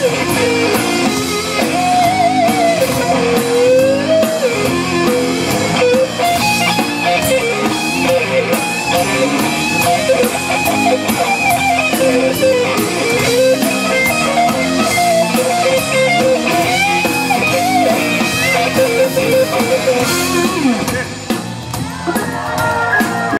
Música